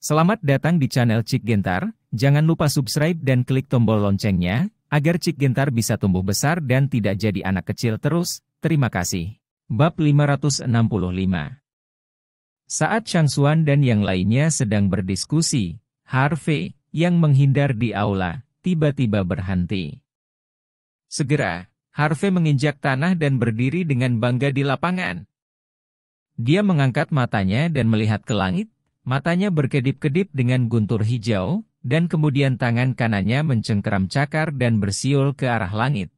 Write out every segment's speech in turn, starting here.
Selamat datang di channel Cik Gentar, jangan lupa subscribe dan klik tombol loncengnya, agar Cik Gentar bisa tumbuh besar dan tidak jadi anak kecil terus, terima kasih. Bab 565 Saat Shangsuan dan yang lainnya sedang berdiskusi, Harvey, yang menghindar di aula, tiba-tiba berhenti. Segera, Harvey menginjak tanah dan berdiri dengan bangga di lapangan. Dia mengangkat matanya dan melihat ke langit, Matanya berkedip-kedip dengan guntur hijau, dan kemudian tangan kanannya mencengkeram cakar dan bersiul ke arah langit.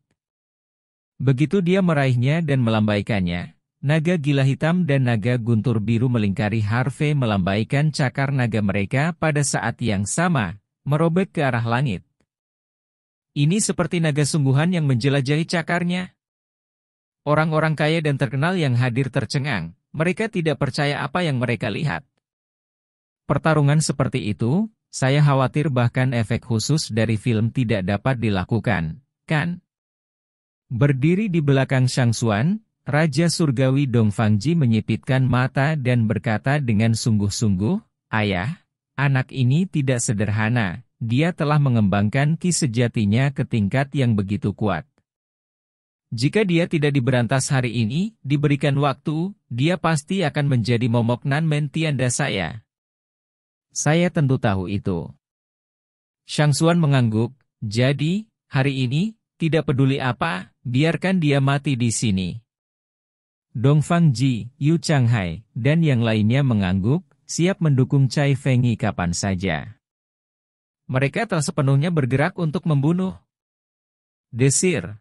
Begitu dia meraihnya dan melambaikannya, naga gila hitam dan naga guntur biru melingkari Harvey melambaikan cakar naga mereka pada saat yang sama, merobek ke arah langit. Ini seperti naga sungguhan yang menjelajahi cakarnya. Orang-orang kaya dan terkenal yang hadir tercengang, mereka tidak percaya apa yang mereka lihat. Pertarungan seperti itu, saya khawatir bahkan efek khusus dari film tidak dapat dilakukan, kan? Berdiri di belakang Shang Xuan, Raja Surgawi Dong Fangji menyipitkan mata dan berkata dengan sungguh-sungguh, Ayah, anak ini tidak sederhana, dia telah mengembangkan ki sejatinya ke tingkat yang begitu kuat. Jika dia tidak diberantas hari ini, diberikan waktu, dia pasti akan menjadi momok nan mentianda saya. Saya tentu tahu itu. Shang Xuan mengangguk, jadi, hari ini, tidak peduli apa, biarkan dia mati di sini. Dong Fang Ji, Yu Changhai, dan yang lainnya mengangguk, siap mendukung Cai Fengyi kapan saja. Mereka telah sepenuhnya bergerak untuk membunuh. Desir.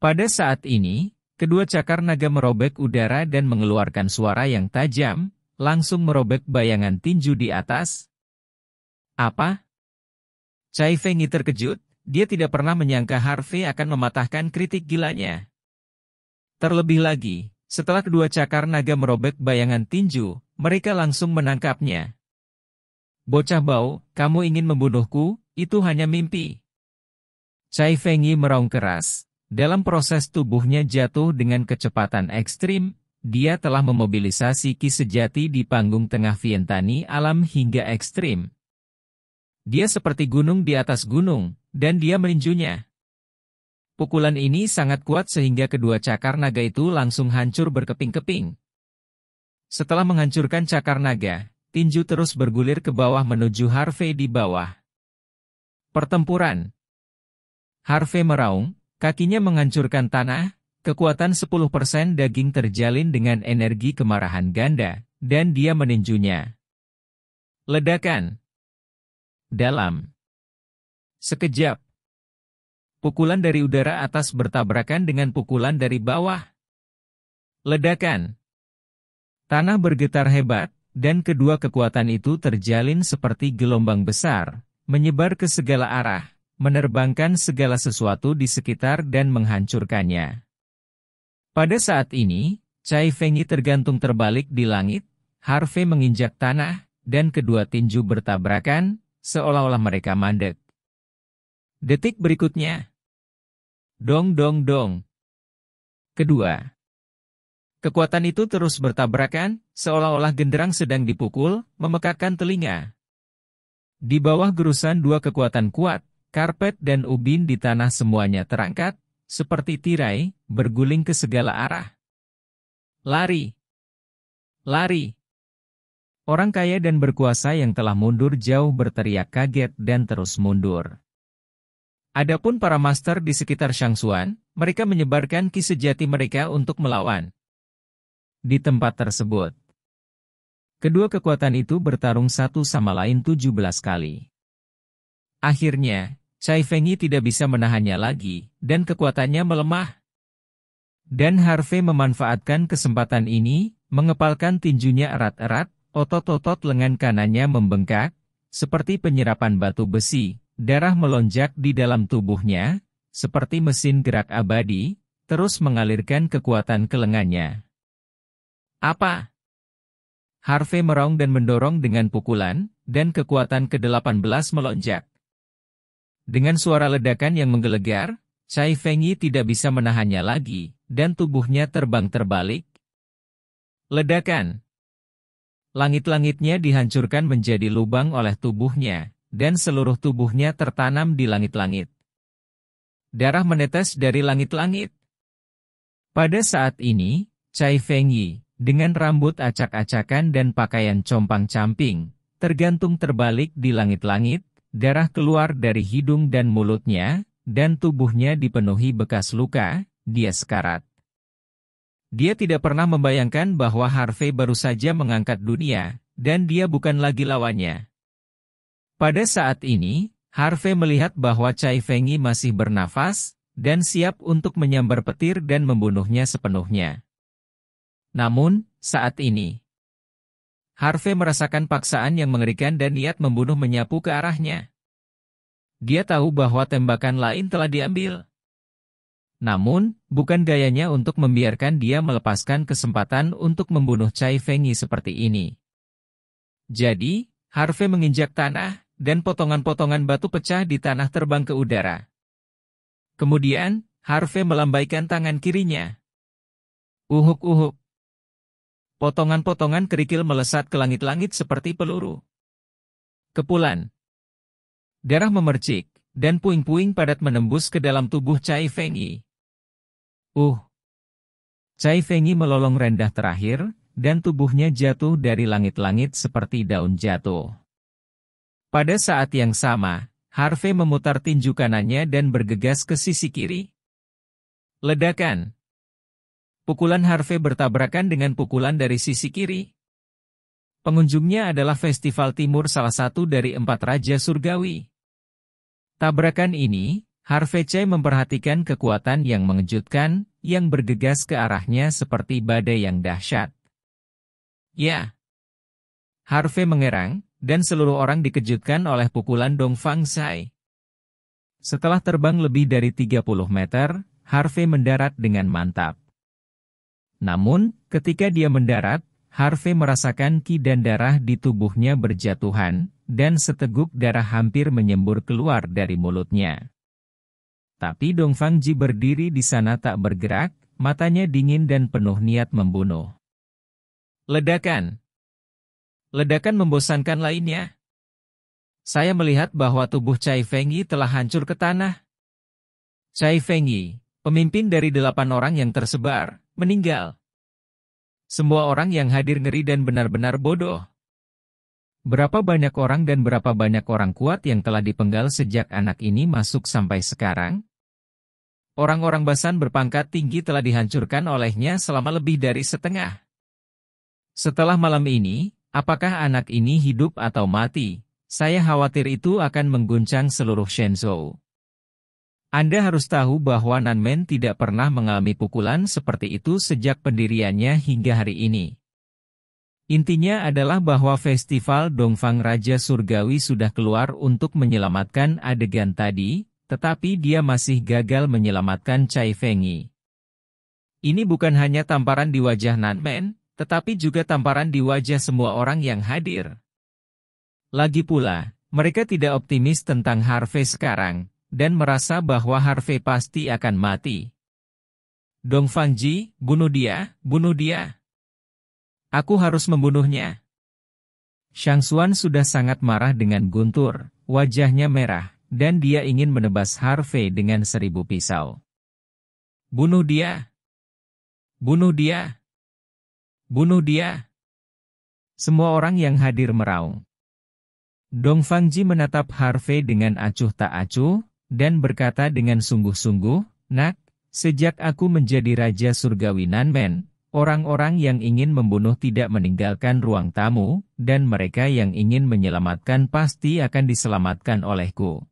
Pada saat ini, kedua cakar naga merobek udara dan mengeluarkan suara yang tajam, langsung merobek bayangan tinju di atas? Apa? Cai Fengyi terkejut, dia tidak pernah menyangka Harvey akan mematahkan kritik gilanya. Terlebih lagi, setelah kedua cakar naga merobek bayangan tinju, mereka langsung menangkapnya. Bocah bau, kamu ingin membunuhku, itu hanya mimpi. Cai Fengyi meraung keras. Dalam proses tubuhnya jatuh dengan kecepatan ekstrim, dia telah memobilisasi ki sejati di panggung tengah Vientani alam hingga ekstrim. Dia seperti gunung di atas gunung, dan dia meninjunya. Pukulan ini sangat kuat sehingga kedua cakar naga itu langsung hancur berkeping-keping. Setelah menghancurkan cakar naga, tinju terus bergulir ke bawah menuju Harvey di bawah. Pertempuran Harvey meraung, kakinya menghancurkan tanah, Kekuatan 10% daging terjalin dengan energi kemarahan ganda, dan dia meninjunya. Ledakan. Dalam. Sekejap. Pukulan dari udara atas bertabrakan dengan pukulan dari bawah. Ledakan. Tanah bergetar hebat, dan kedua kekuatan itu terjalin seperti gelombang besar, menyebar ke segala arah, menerbangkan segala sesuatu di sekitar dan menghancurkannya. Pada saat ini, Cai Fengyi tergantung terbalik di langit, Harvey menginjak tanah, dan kedua tinju bertabrakan, seolah-olah mereka mandek. Detik berikutnya. Dong dong dong. Kedua. Kekuatan itu terus bertabrakan, seolah-olah genderang sedang dipukul, memekakkan telinga. Di bawah gerusan dua kekuatan kuat, karpet dan ubin di tanah semuanya terangkat, seperti tirai, berguling ke segala arah. Lari! Lari! Orang kaya dan berkuasa yang telah mundur jauh berteriak kaget dan terus mundur. Adapun para master di sekitar Shangsuan, mereka menyebarkan ki sejati mereka untuk melawan. Di tempat tersebut, kedua kekuatan itu bertarung satu sama lain 17 kali. Akhirnya, Cai Fengyi tidak bisa menahannya lagi, dan kekuatannya melemah. Dan Harvey memanfaatkan kesempatan ini, mengepalkan tinjunya erat-erat, otot-otot lengan kanannya membengkak, seperti penyerapan batu besi, darah melonjak di dalam tubuhnya, seperti mesin gerak abadi, terus mengalirkan kekuatan ke lengannya. Apa? Harvey meraung dan mendorong dengan pukulan, dan kekuatan ke-18 melonjak. Dengan suara ledakan yang menggelegar, Cai Fengyi tidak bisa menahannya lagi, dan tubuhnya terbang terbalik. Ledakan. Langit-langitnya dihancurkan menjadi lubang oleh tubuhnya, dan seluruh tubuhnya tertanam di langit-langit. Darah menetes dari langit-langit. Pada saat ini, Cai Fengyi, dengan rambut acak-acakan dan pakaian compang-camping, tergantung terbalik di langit-langit, darah keluar dari hidung dan mulutnya, dan tubuhnya dipenuhi bekas luka, dia sekarat. Dia tidak pernah membayangkan bahwa Harvey baru saja mengangkat dunia, dan dia bukan lagi lawannya. Pada saat ini, Harvey melihat bahwa Chai Fengyi masih bernafas, dan siap untuk menyambar petir dan membunuhnya sepenuhnya. Namun, saat ini, Harvey merasakan paksaan yang mengerikan dan niat membunuh menyapu ke arahnya. Dia tahu bahwa tembakan lain telah diambil. Namun, bukan gayanya untuk membiarkan dia melepaskan kesempatan untuk membunuh Chai Fengyi seperti ini. Jadi, Harvey menginjak tanah, dan potongan-potongan batu pecah di tanah terbang ke udara. Kemudian, Harvey melambaikan tangan kirinya. Uhuk-uhuk. Potongan-potongan kerikil melesat ke langit-langit seperti peluru. Kepulan. Darah memercik, dan puing-puing padat menembus ke dalam tubuh Chai Fengyi. Uh. Cai Fengyi melolong rendah terakhir, dan tubuhnya jatuh dari langit-langit seperti daun jatuh. Pada saat yang sama, Harvey memutar tinju kanannya dan bergegas ke sisi kiri. Ledakan. Pukulan Harvey bertabrakan dengan pukulan dari sisi kiri. Pengunjungnya adalah Festival Timur salah satu dari empat Raja Surgawi. Tabrakan ini, Harvey C. memperhatikan kekuatan yang mengejutkan, yang bergegas ke arahnya seperti badai yang dahsyat. Ya. Harvey mengerang, dan seluruh orang dikejutkan oleh pukulan Dong Fang Sai. Setelah terbang lebih dari 30 meter, Harvey mendarat dengan mantap. Namun, ketika dia mendarat, Harvey merasakan ki dan darah di tubuhnya berjatuhan, dan seteguk darah hampir menyembur keluar dari mulutnya. Tapi Dong Fang Ji berdiri di sana tak bergerak, matanya dingin dan penuh niat membunuh. Ledakan. Ledakan membosankan lainnya. Saya melihat bahwa tubuh Cai Fengyi telah hancur ke tanah. Cai Fengyi, pemimpin dari delapan orang yang tersebar, meninggal. Semua orang yang hadir ngeri dan benar-benar bodoh. Berapa banyak orang dan berapa banyak orang kuat yang telah dipenggal sejak anak ini masuk sampai sekarang? Orang-orang Basan berpangkat tinggi telah dihancurkan olehnya selama lebih dari setengah. Setelah malam ini, apakah anak ini hidup atau mati? Saya khawatir itu akan mengguncang seluruh Shenzhou. Anda harus tahu bahwa Nanmen tidak pernah mengalami pukulan seperti itu sejak pendiriannya hingga hari ini. Intinya adalah bahwa festival Dongfang Raja Surgawi sudah keluar untuk menyelamatkan adegan tadi, tetapi dia masih gagal menyelamatkan Chai Fengyi. Ini bukan hanya tamparan di wajah Nanmen, tetapi juga tamparan di wajah semua orang yang hadir. Lagi pula, mereka tidak optimis tentang Harvey sekarang, dan merasa bahwa Harvey pasti akan mati. Dong Fangji, bunuh dia, bunuh dia. Aku harus membunuhnya. Shang Xuan sudah sangat marah dengan Guntur, wajahnya merah, dan dia ingin menebas Harvey dengan seribu pisau. Bunuh dia! Bunuh dia! Bunuh dia! Semua orang yang hadir meraung. Dong Fangji menatap Harvey dengan acuh tak acuh, dan berkata dengan sungguh-sungguh, Nak, sejak aku menjadi Raja Surgawi Nanmen, Orang-orang yang ingin membunuh tidak meninggalkan ruang tamu, dan mereka yang ingin menyelamatkan pasti akan diselamatkan olehku.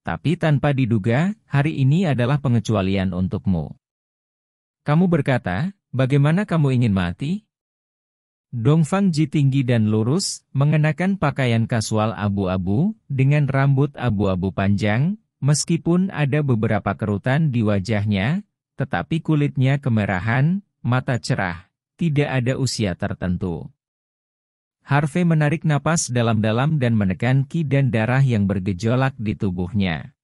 Tapi tanpa diduga, hari ini adalah pengecualian untukmu. Kamu berkata, bagaimana kamu ingin mati? Dongfang Ji tinggi dan lurus, mengenakan pakaian kasual abu-abu, dengan rambut abu-abu panjang, meskipun ada beberapa kerutan di wajahnya, tetapi kulitnya kemerahan, mata cerah, tidak ada usia tertentu. Harvey menarik napas dalam-dalam dan menekan ki dan darah yang bergejolak di tubuhnya.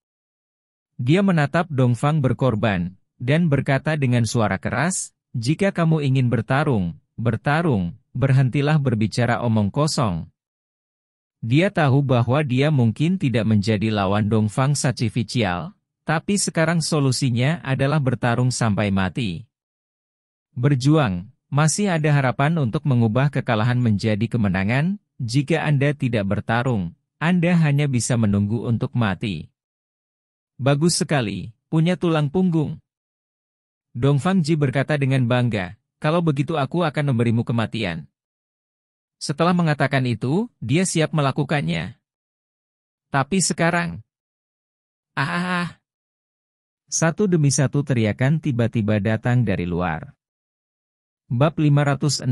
Dia menatap Dongfang berkorban, dan berkata dengan suara keras, jika kamu ingin bertarung, bertarung, berhentilah berbicara omong kosong. Dia tahu bahwa dia mungkin tidak menjadi lawan Dongfang Sacrificial, tapi sekarang solusinya adalah bertarung sampai mati. Berjuang, masih ada harapan untuk mengubah kekalahan menjadi kemenangan, jika Anda tidak bertarung, Anda hanya bisa menunggu untuk mati. Bagus sekali, punya tulang punggung. Dongfang Ji berkata dengan bangga, kalau begitu aku akan memberimu kematian. Setelah mengatakan itu, dia siap melakukannya. Tapi sekarang... Ah. Satu demi satu teriakan tiba-tiba datang dari luar. Bab 566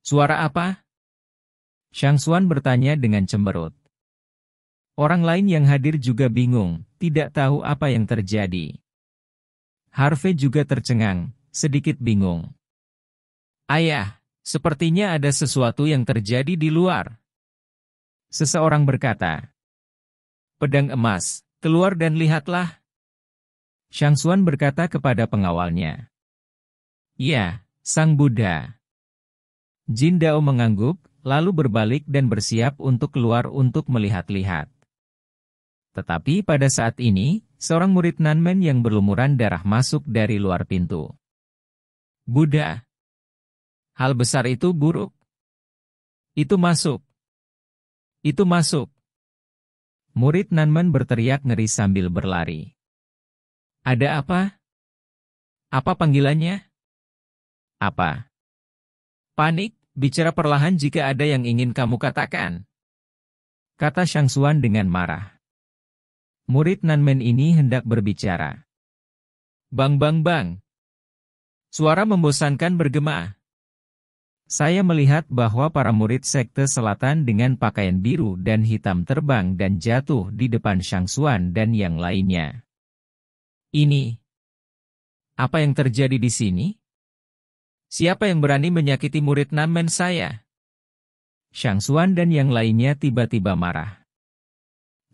Suara apa? Shang Xuan bertanya dengan cemberut. Orang lain yang hadir juga bingung, tidak tahu apa yang terjadi. Harvey juga tercengang, sedikit bingung. Ayah, Sepertinya ada sesuatu yang terjadi di luar. Seseorang berkata, Pedang emas, keluar dan lihatlah. Shang Xuan berkata kepada pengawalnya. Ya, Sang Buddha. Jin Dao mengangguk, lalu berbalik dan bersiap untuk keluar untuk melihat-lihat. Tetapi pada saat ini, seorang murid Nanmen yang berlumuran darah masuk dari luar pintu. Buddha, Hal besar itu buruk. Itu masuk. Itu masuk. Murid Nanman berteriak ngeri sambil berlari. Ada apa? Apa panggilannya? Apa? Panik, bicara perlahan jika ada yang ingin kamu katakan. Kata Shang Xuan dengan marah. Murid Nanmen ini hendak berbicara. Bang bang bang. Suara membosankan bergema. Saya melihat bahwa para murid sekte selatan dengan pakaian biru dan hitam terbang dan jatuh di depan Shang Xuan dan yang lainnya. Ini. Apa yang terjadi di sini? Siapa yang berani menyakiti murid Nanmen saya? Shang Xuan dan yang lainnya tiba-tiba marah.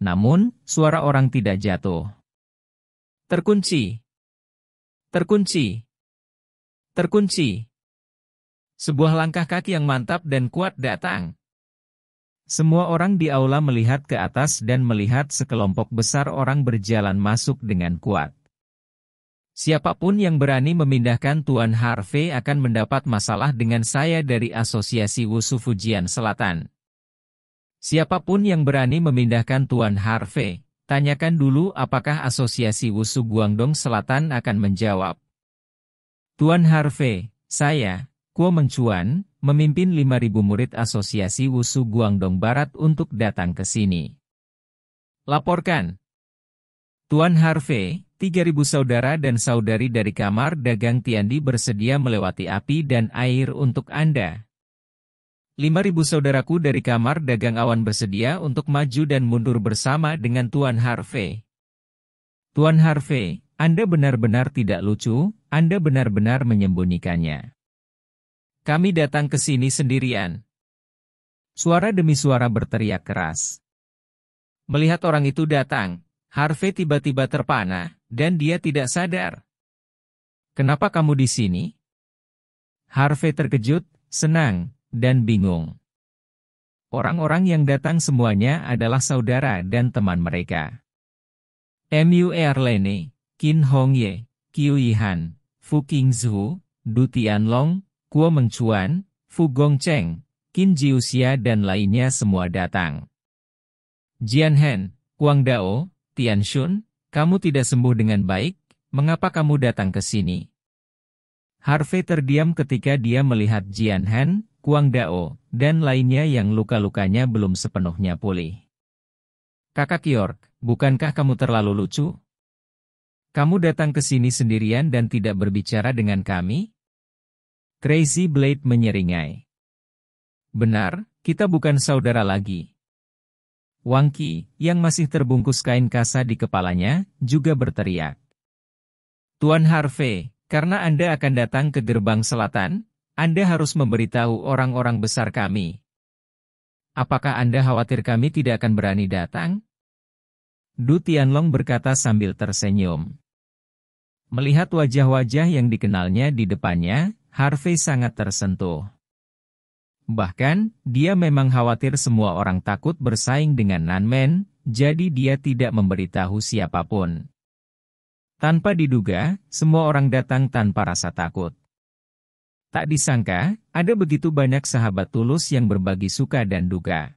Namun, suara orang tidak jatuh. Terkunci. Terkunci. Terkunci. Sebuah langkah kaki yang mantap dan kuat datang. Semua orang di aula melihat ke atas dan melihat sekelompok besar orang berjalan masuk dengan kuat. Siapa pun yang berani memindahkan Tuan Harvey akan mendapat masalah dengan saya dari Asosiasi Wusu Fujian Selatan. Siapa pun yang berani memindahkan Tuan Harvey, tanyakan dulu apakah Asosiasi Wusu Guangdong Selatan akan menjawab. Tuan Harvey, saya, Kuo Mengcuan, memimpin 5.000 murid Asosiasi Wusu Guangdong Barat untuk datang ke sini. Laporkan. Tuan Harvey, 3.000 saudara dan saudari dari kamar dagang Tiandi bersedia melewati api dan air untuk Anda. 5.000 saudaraku dari kamar dagang awan bersedia untuk maju dan mundur bersama dengan Tuan Harvey. Tuan Harvey, Anda benar-benar tidak lucu, Anda benar-benar menyembunyikannya. Kami datang ke sini sendirian. Suara demi suara berteriak keras. Melihat orang itu datang, Harvey tiba-tiba terpana, dan dia tidak sadar. Kenapa kamu di sini? Harvey terkejut, senang, dan bingung. Orang-orang yang datang semuanya adalah saudara dan teman mereka. Mu Erlene, Qin Hongye, Qiu Yihan, Fu Qingzhu, Du Tianlong, Kuo Mengcuan, Fu Gongcheng, Qin Jiuxia dan lainnya semua datang. Jian Hen, Kuang Dao, Tian Shun, kamu tidak sembuh dengan baik, mengapa kamu datang ke sini? Harvey terdiam ketika dia melihat Jian Hen, Kuang Dao, dan lainnya yang luka-lukanya belum sepenuhnya pulih. Kakak York, bukankah kamu terlalu lucu? Kamu datang ke sini sendirian dan tidak berbicara dengan kami? Crazy Blade menyeringai. Benar, kita bukan saudara lagi. Wang Qi, yang masih terbungkus kain kasa di kepalanya, juga berteriak. Tuan Harvey, karena Anda akan datang ke gerbang selatan, Anda harus memberitahu orang-orang besar kami. Apakah Anda khawatir kami tidak akan berani datang? Du Tianlong berkata sambil tersenyum. Melihat wajah-wajah yang dikenalnya di depannya, Harvey sangat tersentuh. Bahkan, dia memang khawatir semua orang takut bersaing dengan Nanmen, jadi dia tidak memberitahu siapa pun. Tanpa diduga, semua orang datang tanpa rasa takut. Tak disangka, ada begitu banyak sahabat tulus yang berbagi suka dan duka.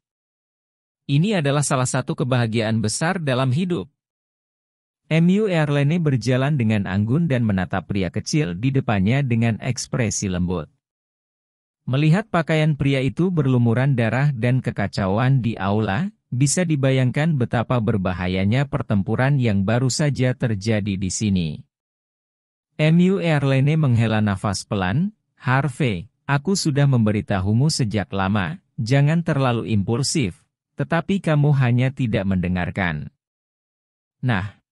Ini adalah salah satu kebahagiaan besar dalam hidup. MU Airline berjalan dengan anggun dan menatap pria kecil di depannya dengan ekspresi lembut. Melihat pakaian pria itu berlumuran darah dan kekacauan di aula, bisa dibayangkan betapa berbahayanya pertempuran yang baru saja terjadi di sini. MU Airline menghela nafas pelan, Harvey, aku sudah memberitahumu sejak lama, jangan terlalu impulsif, tetapi kamu hanya tidak mendengarkan. Nah,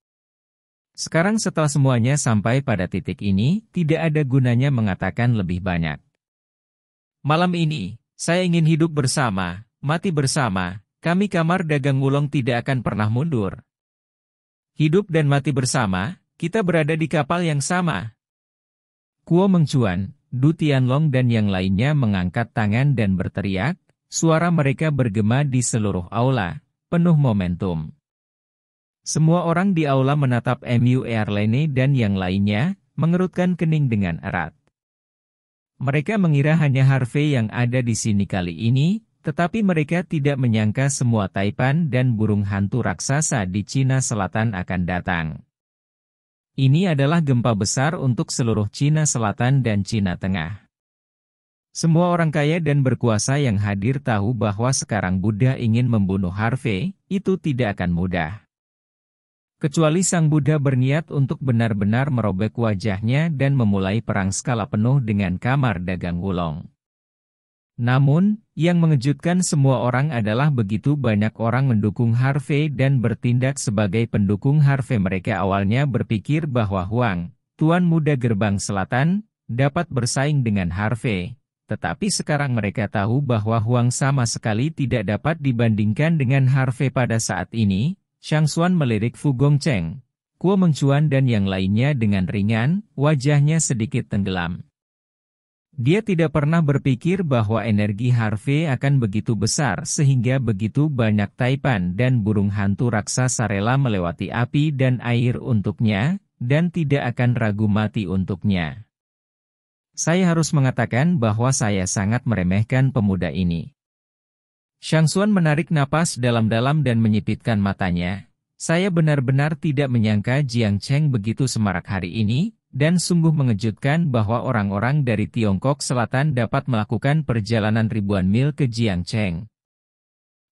sekarang setelah semuanya sampai pada titik ini, tidak ada gunanya mengatakan lebih banyak. Malam ini, saya ingin hidup bersama, mati bersama, kami kamar dagang wulong tidak akan pernah mundur. Hidup dan mati bersama, kita berada di kapal yang sama. Kuo Mengcuan, Du Tianlong dan yang lainnya mengangkat tangan dan berteriak, suara mereka bergema di seluruh aula, penuh momentum. Semua orang di aula menatap MU Airline dan yang lainnya, mengerutkan kening dengan erat. Mereka mengira hanya Harvey yang ada di sini kali ini, tetapi mereka tidak menyangka semua taipan dan burung hantu raksasa di Cina Selatan akan datang. Ini adalah gempa besar untuk seluruh Cina Selatan dan Cina Tengah. Semua orang kaya dan berkuasa yang hadir tahu bahwa sekarang Buddha ingin membunuh Harvey, itu tidak akan mudah. Kecuali Sang Buddha berniat untuk benar-benar merobek wajahnya dan memulai perang skala penuh dengan kamar dagang wulong. Namun, yang mengejutkan semua orang adalah begitu banyak orang mendukung Harvey dan bertindak sebagai pendukung Harvey mereka awalnya berpikir bahwa Huang, Tuan Muda Gerbang Selatan, dapat bersaing dengan Harvey. Tetapi sekarang mereka tahu bahwa Huang sama sekali tidak dapat dibandingkan dengan Harvey pada saat ini, Shang Xuan melirik Fu Gongcheng, Kuo Mengcuan dan yang lainnya dengan ringan, wajahnya sedikit tenggelam. Dia tidak pernah berpikir bahwa energi Harvey akan begitu besar sehingga begitu banyak taipan dan burung hantu raksasa rela melewati api dan air untuknya, dan tidak akan ragu mati untuknya. Saya harus mengatakan bahwa saya sangat meremehkan pemuda ini. Shang Xuan menarik napas dalam-dalam dan menyipitkan matanya. Saya benar-benar tidak menyangka Jiang Cheng begitu semarak hari ini, dan sungguh mengejutkan bahwa orang-orang dari Tiongkok Selatan dapat melakukan perjalanan ribuan mil ke Jiang Cheng.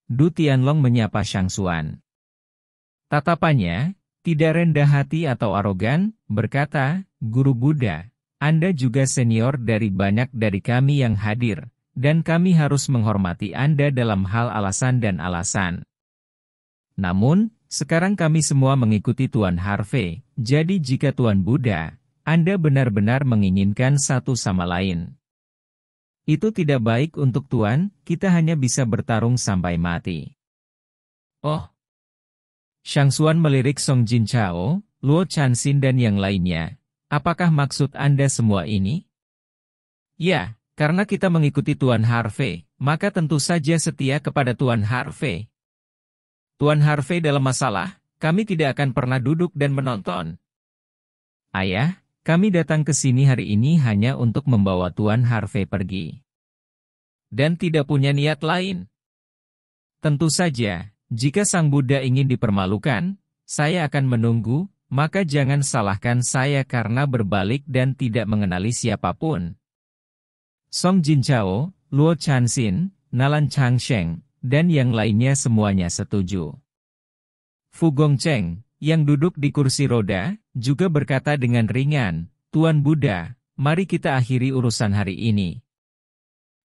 Du Tianlong menyapa Shang Xuan. Tatapannya, tidak rendah hati atau arogan, berkata, Guru Buddha, Anda juga senior dari banyak dari kami yang hadir, dan kami harus menghormati Anda dalam hal alasan dan alasan. Namun, sekarang kami semua mengikuti Tuan Harvey, jadi jika Tuan Buddha, Anda benar-benar menginginkan satu sama lain. Itu tidak baik untuk Tuan, kita hanya bisa bertarung sampai mati. Oh! Shang Xuan melirik Song Jin Chao, Luo Chanxin dan yang lainnya. Apakah maksud Anda semua ini? Ya, karena kita mengikuti Tuan Harvey, maka tentu saja setia kepada Tuan Harvey. Tuan Harvey dalam masalah, kami tidak akan pernah duduk dan menonton. Ayah, kami datang ke sini hari ini hanya untuk membawa Tuan Harvey pergi. Dan tidak punya niat lain. Tentu saja, jika Sang Buddha ingin dipermalukan, saya akan menunggu, maka jangan salahkan saya karena berbalik dan tidak mengenali siapa pun. Song Jin Chao, Luo Chanxin, Nalan Changsheng, dan yang lainnya semuanya setuju. Fu Gongcheng, yang duduk di kursi roda, juga berkata dengan ringan, Tuan Buddha, mari kita akhiri urusan hari ini.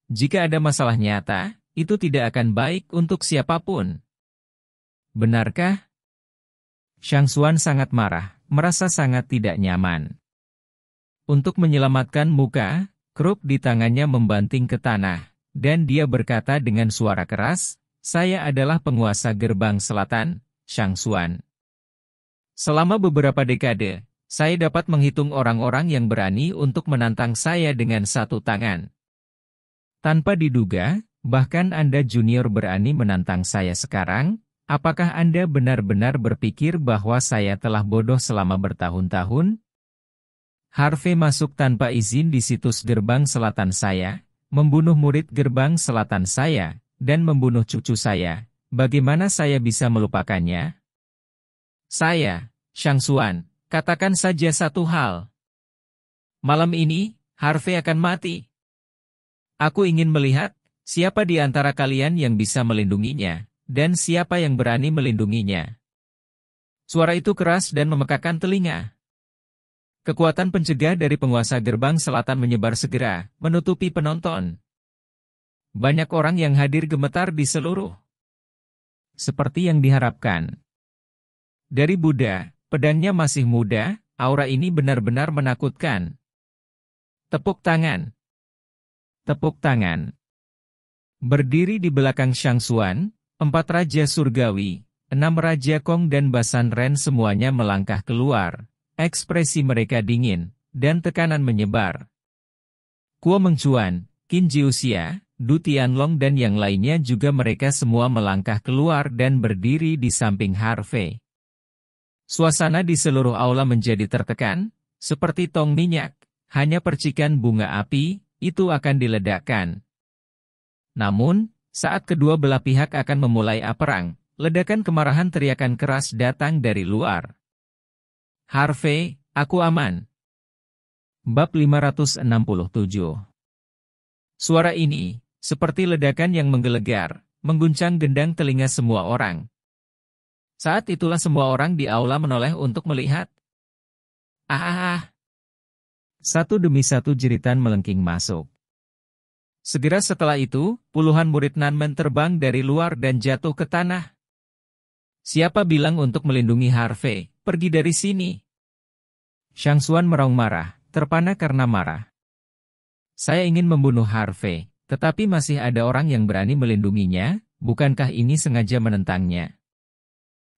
Jika ada masalah nyata, itu tidak akan baik untuk siapa pun. Benarkah? Shang Xuan sangat marah, merasa sangat tidak nyaman. Untuk menyelamatkan muka, Krup di tangannya membanting ke tanah, dan dia berkata dengan suara keras, saya adalah penguasa gerbang selatan, Shang Xuan. Selama beberapa dekade, saya dapat menghitung orang-orang yang berani untuk menantang saya dengan satu tangan. Tanpa diduga, bahkan Anda junior berani menantang saya sekarang, apakah Anda benar-benar berpikir bahwa saya telah bodoh selama bertahun-tahun? Harvey masuk tanpa izin di situs gerbang selatan saya, membunuh murid gerbang selatan saya, dan membunuh cucu saya. Bagaimana saya bisa melupakannya? Saya, Shang Xuan, Katakan saja satu hal. Malam ini, Harvey akan mati. Aku ingin melihat, siapa di antara kalian yang bisa melindunginya, dan siapa yang berani melindunginya. Suara itu keras dan memekakan telinga. Kekuatan pencegah dari penguasa gerbang selatan menyebar segera, menutupi penonton. Banyak orang yang hadir gemetar di seluruh. Seperti yang diharapkan. Dari Buddha, Pedangnya masih muda, aura ini benar-benar menakutkan. Tepuk tangan. Tepuk tangan. Berdiri di belakang Shang Xuan, empat raja surgawi, enam raja Kong dan Basan Ren semuanya melangkah keluar. Ekspresi mereka dingin, dan tekanan menyebar. Kuo Mengcuan, Qin Jiuxia, Du Tianlong dan yang lainnya juga mereka semua melangkah keluar dan berdiri di samping Harvey. Suasana di seluruh aula menjadi tertekan, seperti tong minyak, hanya percikan bunga api, itu akan diledakkan. Namun, saat kedua belah pihak akan memulai perang, ledakan kemarahan teriakan keras datang dari luar. Harvey, aku aman. Bab 567 Suara ini, seperti ledakan yang menggelegar, mengguncang gendang telinga semua orang. Saat itulah semua orang di aula menoleh untuk melihat. Ah. Satu demi satu jeritan melengking masuk. Segera setelah itu, puluhan murid Nanmen terbang dari luar dan jatuh ke tanah. Siapa bilang untuk melindungi Harvey, pergi dari sini. Shang Xuan meraung marah, terpana karena marah. Saya ingin membunuh Harvey, tetapi masih ada orang yang berani melindunginya, bukankah ini sengaja menentangnya?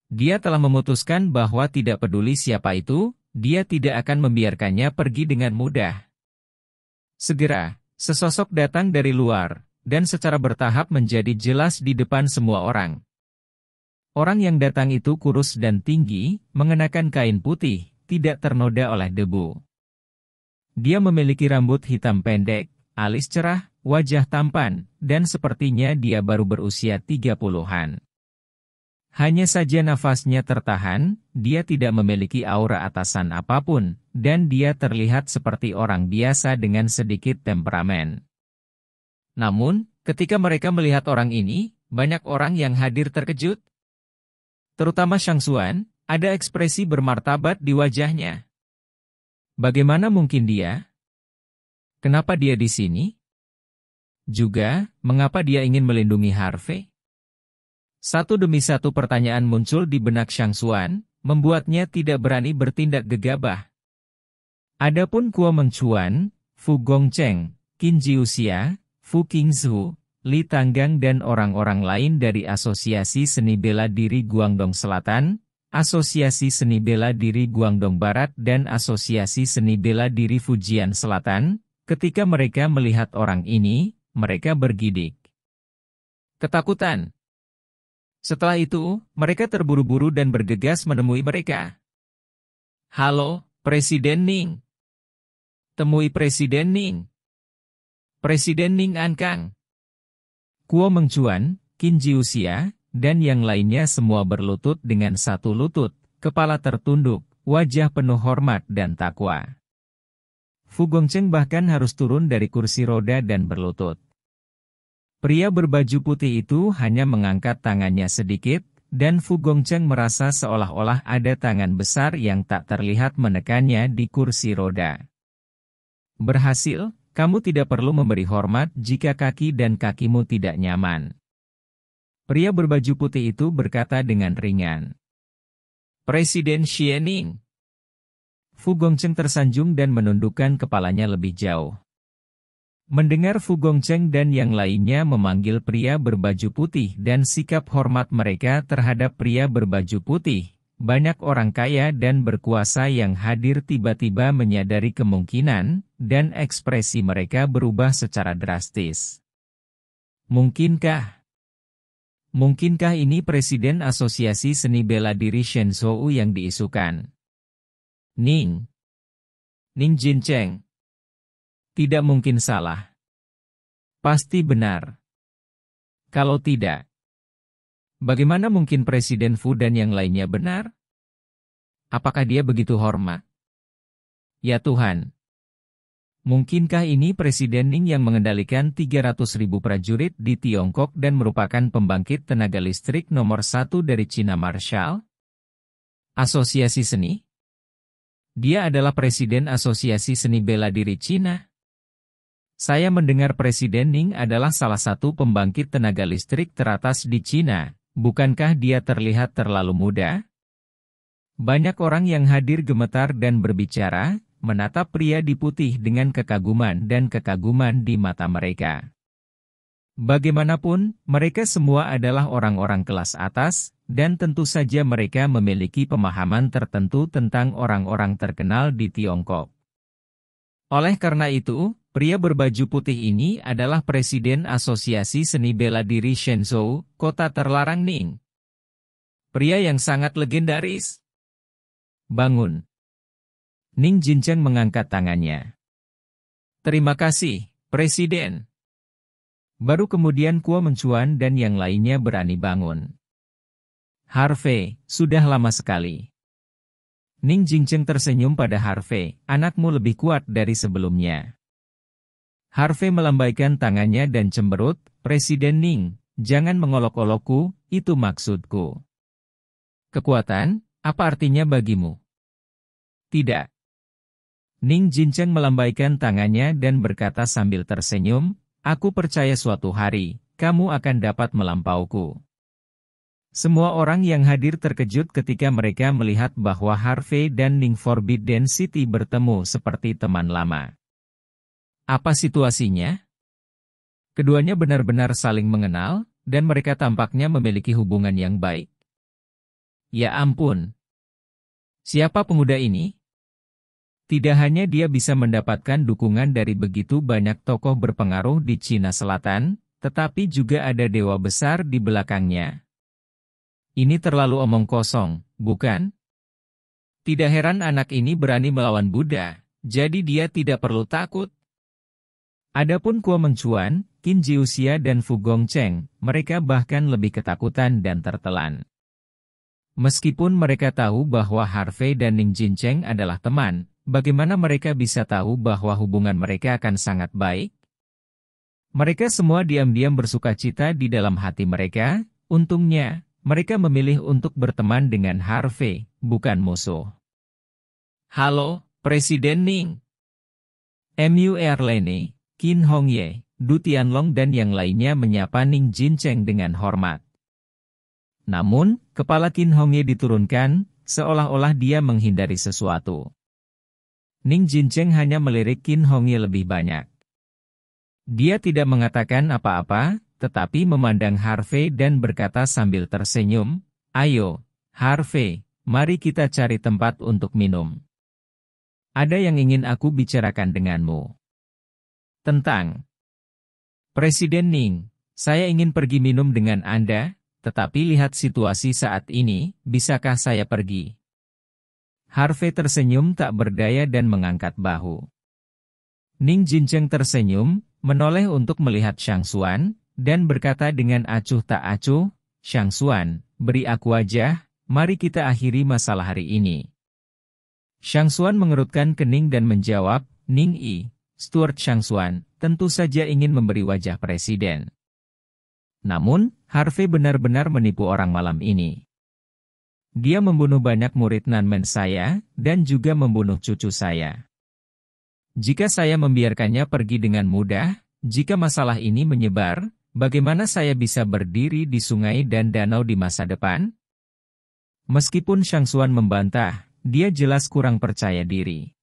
Dia telah memutuskan bahwa tidak peduli siapa itu, dia tidak akan membiarkannya pergi dengan mudah. Segera, sesosok datang dari luar, dan secara bertahap menjadi jelas di depan semua orang. Orang yang datang itu kurus dan tinggi, mengenakan kain putih, tidak ternoda oleh debu. Dia memiliki rambut hitam pendek, alis cerah, wajah tampan, dan sepertinya dia baru berusia tiga puluhan. Hanya saja nafasnya tertahan, dia tidak memiliki aura atasan apa pun, dan dia terlihat seperti orang biasa dengan sedikit temperamen. Namun, ketika mereka melihat orang ini, banyak orang yang hadir terkejut. Terutama Shang Xuan, ada ekspresi bermartabat di wajahnya. Bagaimana mungkin dia? Kenapa dia di sini? Juga, mengapa dia ingin melindungi Harvey? Satu demi satu pertanyaan muncul di benak Shang Xuan, membuatnya tidak berani bertindak gegabah. Adapun Kuo Mengchuan, Fu Gongcheng, Qin Jiuxia, Fu Qingzhu, Li Tanggang dan orang-orang lain dari Asosiasi Seni Bela Diri Guangdong Selatan, Asosiasi Seni Bela Diri Guangdong Barat dan Asosiasi Seni Bela Diri Fujian Selatan, ketika mereka melihat orang ini, mereka bergidik. Ketakutan, setelah itu, mereka terburu-buru dan bergegas menemui mereka. Halo, Presiden Ning. Temui Presiden Ning. Presiden Ning Ankang. Kuo Mengcuan, Qin Jiuxia, dan yang lainnya semua berlutut dengan satu lutut, kepala tertunduk, wajah penuh hormat dan takwa. Fu Gongcheng bahkan harus turun dari kursi roda dan berlutut. Pria berbaju putih itu hanya mengangkat tangannya sedikit, dan Fu Gongcheng merasa seolah-olah ada tangan besar yang tak terlihat menekannya di kursi roda. Berhasil, kamu tidak perlu memberi hormat jika kaki dan kakimu tidak nyaman. Pria berbaju putih itu berkata dengan ringan. Presiden Xiening. Fu Gongcheng tersanjung dan menundukkan kepalanya lebih jauh. Mendengar Fu Gongcheng dan yang lainnya memanggil pria berbaju putih dan sikap hormat mereka terhadap pria berbaju putih, banyak orang kaya dan berkuasa yang hadir tiba-tiba menyadari kemungkinan, dan ekspresi mereka berubah secara drastis. Mungkinkah? Mungkinkah ini Presiden Asosiasi Seni Bela Diri Shenzhou yang diisukan? Ning. Ning Jincheng. Tidak mungkin salah. Pasti benar. Kalau tidak, bagaimana mungkin Presiden Fu dan yang lainnya benar? Apakah dia begitu hormat? Ya Tuhan. Mungkinkah ini Presiden Ning yang mengendalikan 300 ribu prajurit di Tiongkok dan merupakan pembangkit tenaga listrik nomor satu dari Cina Marshall? Asosiasi Seni? Dia adalah Presiden Asosiasi Seni Bela Diri Cina. Saya mendengar Presiden Ning adalah salah satu pembangkit tenaga listrik teratas di Cina. Bukankah dia terlihat terlalu muda? Banyak orang yang hadir gemetar dan berbicara, menatap pria di putih dengan kekaguman dan kekaguman di mata mereka. Bagaimanapun, mereka semua adalah orang-orang kelas atas, dan tentu saja mereka memiliki pemahaman tertentu tentang orang-orang terkenal di Tiongkok. Oleh karena itu, pria berbaju putih ini adalah Presiden Asosiasi Seni Bela Diri Shenzhou, kota terlarang Ning. Pria yang sangat legendaris. Bangun. Ning Jincheng mengangkat tangannya. Terima kasih, Presiden. Baru kemudian Kuo Mencuan dan yang lainnya berani bangun. Harvey, sudah lama sekali. Ning Jingcheng tersenyum pada Harvey, anakmu lebih kuat dari sebelumnya. Harvey melambaikan tangannya dan cemberut, Presiden Ning, jangan mengolok-olokku, itu maksudku. Kekuatan, apa artinya bagimu? Tidak. Ning Jincheng melambaikan tangannya dan berkata sambil tersenyum, aku percaya suatu hari, kamu akan dapat melampauku. Semua orang yang hadir terkejut ketika mereka melihat bahwa Harvey dan Ning Forbidden City bertemu seperti teman lama. Apa situasinya? Keduanya benar-benar saling mengenal, dan mereka tampaknya memiliki hubungan yang baik. Ya ampun! Siapa pemuda ini? Tidak hanya dia bisa mendapatkan dukungan dari begitu banyak tokoh berpengaruh di Cina Selatan, tetapi juga ada dewa besar di belakangnya. Ini terlalu omong kosong, bukan? Tidak heran anak ini berani melawan Buddha, jadi dia tidak perlu takut. Adapun Kuo Mencuan, Qin Jiuxia dan Fu Gongcheng, mereka bahkan lebih ketakutan dan tertelan. Meskipun mereka tahu bahwa Harvey dan Ning Jincheng adalah teman, bagaimana mereka bisa tahu bahwa hubungan mereka akan sangat baik? Mereka semua diam-diam bersuka cita di dalam hati mereka, untungnya, mereka memilih untuk berteman dengan Harvey, bukan musuh. Halo, Presiden Ning. MU Airline, Qin Hongye, Du Tianlong dan yang lainnya menyapa Ning Jincheng dengan hormat. Namun, kepala Qin Hongye diturunkan, seolah-olah dia menghindari sesuatu. Ning Jincheng hanya melirik Qin Hongye lebih banyak. Dia tidak mengatakan apa-apa, tetapi memandang Harvey dan berkata sambil tersenyum, Ayo, Harvey, mari kita cari tempat untuk minum. Ada yang ingin aku bicarakan denganmu. Tentang Presiden Ning, saya ingin pergi minum dengan Anda, tetapi lihat situasi saat ini, bisakah saya pergi? Harvey tersenyum tak berdaya dan mengangkat bahu. Ning Jincheng tersenyum, menoleh untuk melihat Shang Xuan, dan berkata dengan acuh tak acuh, Shang Xuan, beri aku aja, mari kita akhiri masalah hari ini. Shang Xuan mengerutkan kening dan menjawab, Ning Yi, Stuart Shang Xuan, tentu saja ingin memberi wajah presiden. Namun, Harvey benar-benar menipu orang malam ini. Dia membunuh banyak murid Nanmen saya, dan juga membunuh cucu saya. Jika saya membiarkannya pergi dengan mudah, jika masalah ini menyebar, Bagaimana saya bisa berdiri di sungai dan danau di masa depan? Meskipun Shang Xuan membantah, dia jelas kurang percaya diri.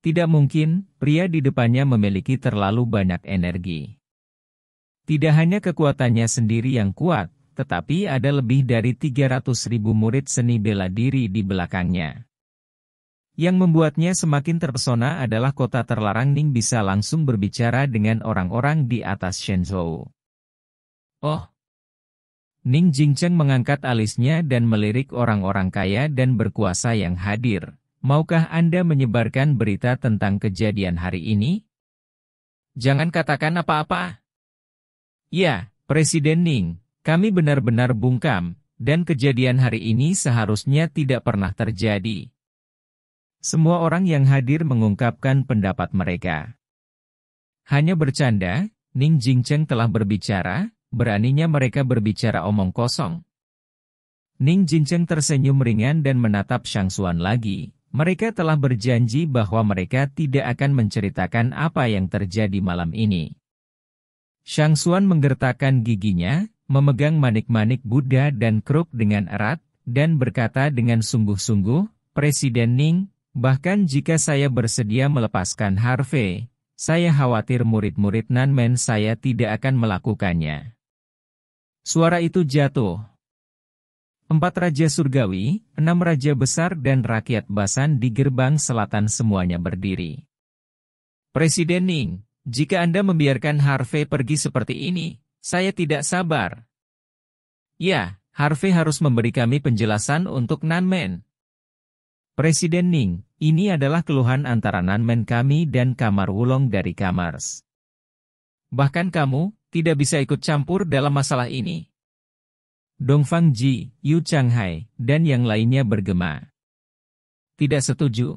Tidak mungkin, pria di depannya memiliki terlalu banyak energi. Tidak hanya kekuatannya sendiri yang kuat, tetapi ada lebih dari 300 ribu murid seni bela diri di belakangnya. Yang membuatnya semakin terpesona adalah kota terlarang Ning bisa langsung berbicara dengan orang-orang di atas Shenzhou. Oh! Ning Jingcheng mengangkat alisnya dan melirik orang-orang kaya dan berkuasa yang hadir. Maukah Anda menyebarkan berita tentang kejadian hari ini? Jangan katakan apa-apa. Ya, Presiden Ning, kami benar-benar bungkam, dan kejadian hari ini seharusnya tidak pernah terjadi. Semua orang yang hadir mengungkapkan pendapat mereka. Hanya bercanda, Ning Jingcheng telah berbicara, beraninya mereka berbicara omong kosong. Ning Jingcheng tersenyum ringan dan menatap Shang Xuan lagi. Mereka telah berjanji bahwa mereka tidak akan menceritakan apa yang terjadi malam ini. Shang Xuan menggertakkan giginya, memegang manik-manik Buddha dan kruk dengan erat, dan berkata dengan sungguh-sungguh, Presiden Ning, bahkan jika saya bersedia melepaskan Harvey, saya khawatir murid-murid Nanmen saya tidak akan melakukannya. Suara itu jatuh, Empat raja surgawi, enam raja besar dan rakyat Basan di gerbang selatan semuanya berdiri. Presiden Ning, jika Anda membiarkan Harvey pergi seperti ini, saya tidak sabar. Ya, Harvey harus memberi kami penjelasan untuk Nanmen. Presiden Ning, ini adalah keluhan antara Nanmen kami dan Kamar Wulong dari Kamars. Bahkan kamu, tidak bisa ikut campur dalam masalah ini. Dongfang Ji, Yu Changhai, dan yang lainnya bergema. Tidak setuju.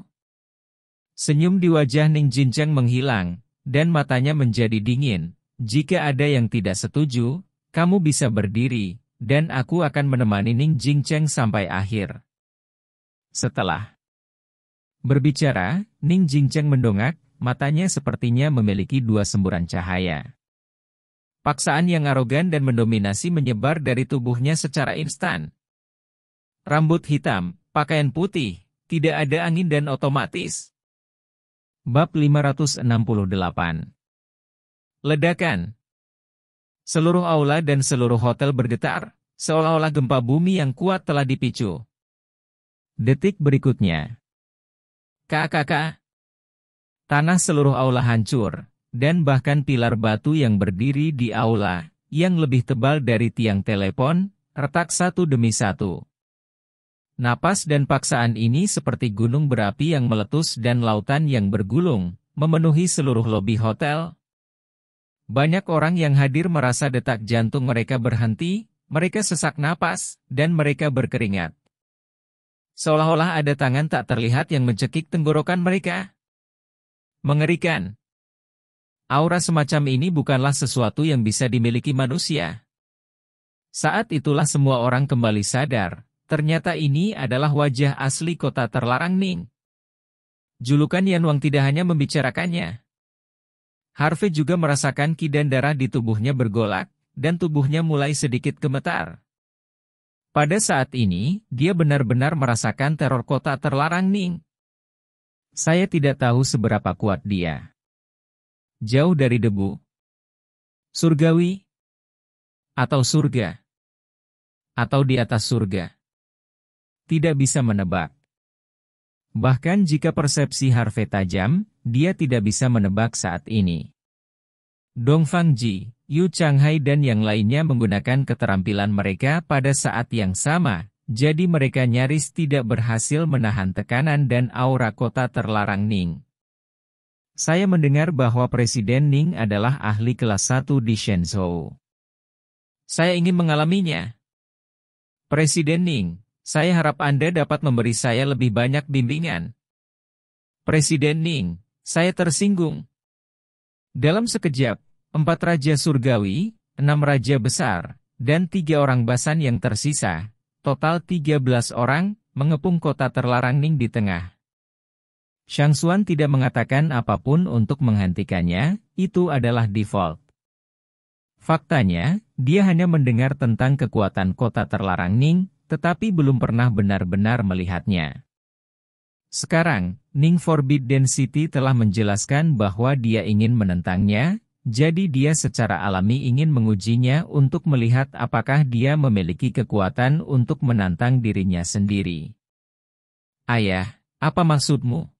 Senyum di wajah Ning Jincheng menghilang, dan matanya menjadi dingin. Jika ada yang tidak setuju, kamu bisa berdiri, dan aku akan menemani Ning Jincheng sampai akhir. Setelah berbicara, Ning Jincheng mendongak, matanya sepertinya memiliki dua semburan cahaya. Paksaan yang arogan dan mendominasi menyebar dari tubuhnya secara instan. Rambut hitam, pakaian putih, tidak ada angin dan otomatis. Bab 568 Ledakan Seluruh aula dan seluruh hotel bergetar, seolah-olah gempa bumi yang kuat telah dipicu. Detik berikutnya. Kakak, Tanah seluruh aula hancur, dan bahkan pilar batu yang berdiri di aula, yang lebih tebal dari tiang telepon, retak satu demi satu. Napas dan paksaan ini seperti gunung berapi yang meletus dan lautan yang bergulung, memenuhi seluruh lobi hotel. Banyak orang yang hadir merasa detak jantung mereka berhenti, mereka sesak napas, dan mereka berkeringat. Seolah-olah ada tangan tak terlihat yang mencekik tenggorokan mereka. Mengerikan. Aura semacam ini bukanlah sesuatu yang bisa dimiliki manusia. Saat itulah semua orang kembali sadar, ternyata ini adalah wajah asli kota terlarang Ning. Julukan Yan tidak hanya membicarakannya. Harvey juga merasakan ki dan darah di tubuhnya bergolak, dan tubuhnya mulai sedikit gemetar. Pada saat ini, dia benar-benar merasakan teror kota terlarang Ning. Saya tidak tahu seberapa kuat dia jauh dari debu, surgawi, atau surga, atau di atas surga. Tidak bisa menebak. Bahkan jika persepsi Harvey tajam, dia tidak bisa menebak saat ini. Dongfang Ji, Yu Changhai dan yang lainnya menggunakan keterampilan mereka pada saat yang sama, jadi mereka nyaris tidak berhasil menahan tekanan dan aura kota terlarang Ning. Saya mendengar bahwa Presiden Ning adalah ahli kelas 1 di Shenzhou. Saya ingin mengalaminya. Presiden Ning, saya harap Anda dapat memberi saya lebih banyak bimbingan. Presiden Ning, saya tersinggung. Dalam sekejap, empat raja surgawi, enam raja besar, dan tiga orang basan yang tersisa, total tiga belas orang, mengepung kota terlarang Ning di tengah. Shang Xuan tidak mengatakan apa pun untuk menghentikannya, itu adalah default. Faktanya, dia hanya mendengar tentang kekuatan kota terlarang Ning, tetapi belum pernah benar-benar melihatnya. Sekarang, Ning Forbidden City telah menjelaskan bahwa dia ingin menentangnya, jadi dia secara alami ingin mengujinya untuk melihat apakah dia memiliki kekuatan untuk menantang dirinya sendiri. Ayah, apa maksudmu?